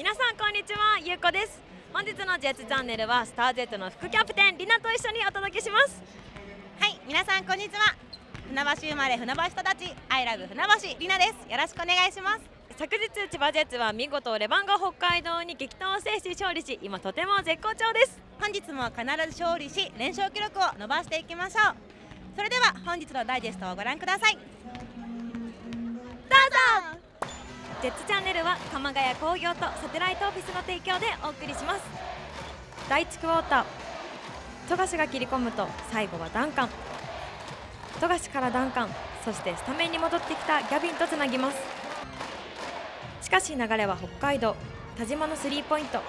皆さんこんにちはゆうこです。本日のジェッツチャンネルはスタージェットの副キャプテンりなと一緒にお届けします。はい皆さんこんにちは。船橋生まれ船橋育ちアイラブ船橋りなです。よろしくお願いします。昨日千葉ジェッツは見事レバンガ北海道に激闘を制し勝利し今とても絶好調です。本日も必ず勝利し連勝記録を伸ばしていきましょう。それでは本日のダイジェストをご覧ください。どうぞジェッツチャンネルは鎌ヶ谷工業とサテライトオフィスの提供でお送りします。第1クォーター富樫が切り込むと最後はダンカン。富樫からダンカンそしてスタメンに戻ってきたギャビンとつなぎます。しかし流れは北海道。田島のスリーポイント。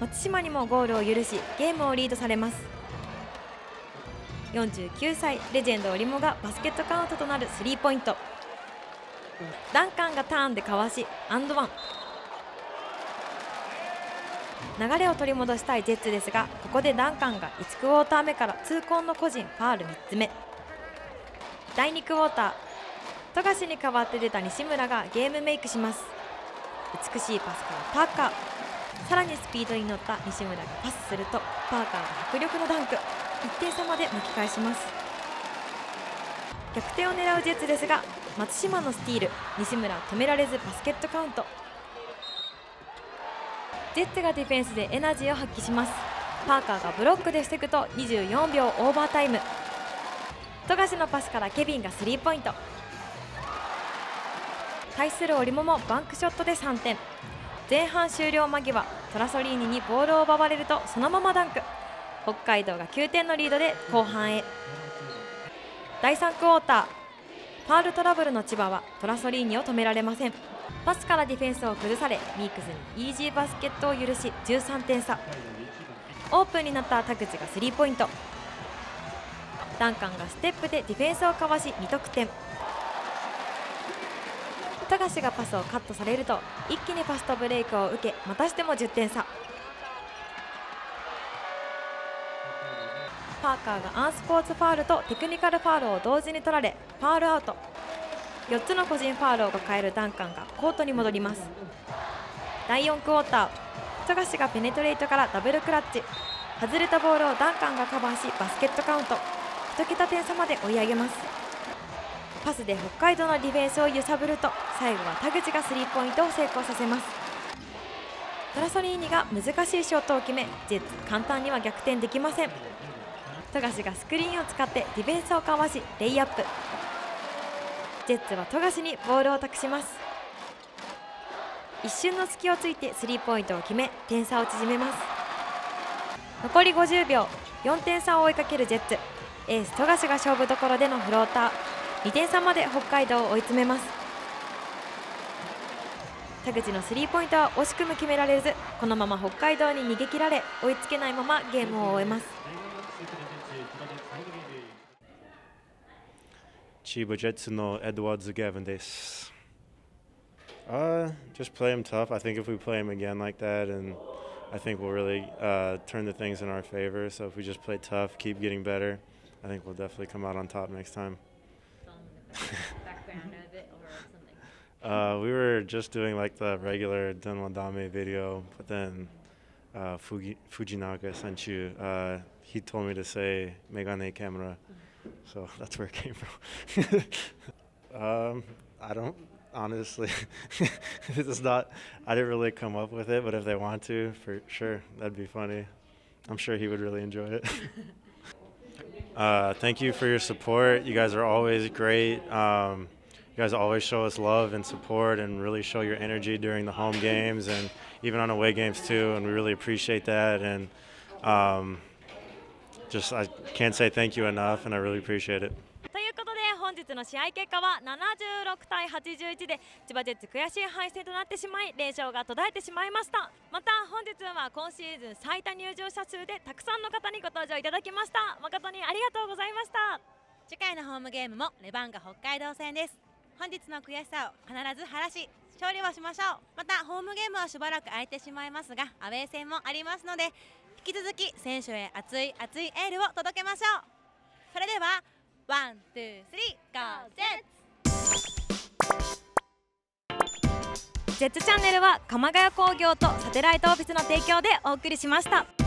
松島にもゴールを許しゲームをリードされます。49歳レジェンドオリモがバスケットカウントとなるスリーポイント。ダンカンがターンでかわしアンドワン。流れを取り戻したいジェッツですがここでダンカンが1クォーター目から痛恨の個人ファール3つ目。第2クォーター富樫に代わって出た西村がゲームメイクします。美しいパスからパーカー。さらにスピードに乗った西村がパスするとパーカーが迫力のダンク。1点差まで巻き返します。逆転を狙うジェッツですが松島のスティール西村止められずバスケットカウント。ジェッツがディフェンスでエナジーを発揮します。パーカーがブロックで防ぐと24秒オーバータイム。富樫のパスからケビンがスリーポイント。対する織茂もバンクショットで3点。前半終了間際トラソリーニにボールを奪われるとそのままダンク。北海道が9点のリードで後半へ。第3クォーターファールトラブルの千葉はトラソリーニを止められません。パスからディフェンスを崩されミークスにイージーバスケットを許し13点差。オープンになった田口がスリーポイント。ダンカンがステップでディフェンスをかわし2得点。富樫がパスをカットされると一気にファストブレイクを受けまたしても10点差。パーカーがアンスポーツファールとテクニカルファールを同時に取られファールアウト。4つの個人ファールを抱えるダンカンがコートに戻ります。第4クォーター富樫がペネトレートからダブルクラッチ。外れたボールをダンカンがカバーしバスケットカウント。1桁点差まで追い上げます。パスで北海道のディフェンスを揺さぶると最後は田口がスリーポイントを成功させます。トラソリーニが難しいショットを決めジェッツ簡単には逆転できません。富樫がスクリーンを使ってディフェンスをかわしレイアップ。ジェッツは富樫にボールを託します。一瞬の隙をついてスリーポイントを決め点差を縮めます。残り50秒4点差を追いかけるジェッツ。エース富樫が勝負どころでのフローター。2点差まで北海道を追い詰めます。田口のスリーポイントは惜しくも決められずこのまま北海道に逃げ切られ追いつけないままゲームを終えます。Chiba Jetsu no Edward Zugavin des. Uh, just play him tough. I think if we play him again like that, and I think we'll really uh, turn the things in our favor. So if we just play tough, keep getting better, I think we'll definitely come out on top next time. uh, we were just doing like the regular Denwadame video, but then uh, Fuji, Fujinaka Sanchu, uh, he told me to say Megane camera. So that's where it came from. um, I don't honestly. this is not. I didn't really come up with it, but if they want to, for sure, that'd be funny. I'm sure he would really enjoy it. uh, thank you for your support. You guys are always great. Um, you guys always show us love and support, and really show your energy during the home games and even on away games too. And we really appreciate that. And um, just I can't say thank you enough, and I really appreciate it. ということで本日の試合結果は76対81で千葉ジェッツ悔しい敗戦となってしまい連勝が途絶えてしまいました。また本日は今シーズン最多入場者数でたくさんの方にご登場いただきました。誠にありがとうございました。次回のホームゲームもレバンガ北海道戦です。本日の悔しさを必ず晴らし勝利をしましょう。またホームゲームはしばらく空いてしまいますがアウェー戦もありますので引き続き選手へ熱い熱いエールを届けましょう。それでは one, two, three, go ジェッツ。ジェッツチャンネルは鎌ヶ谷工業とサテライトオフィスの提供でお送りしました。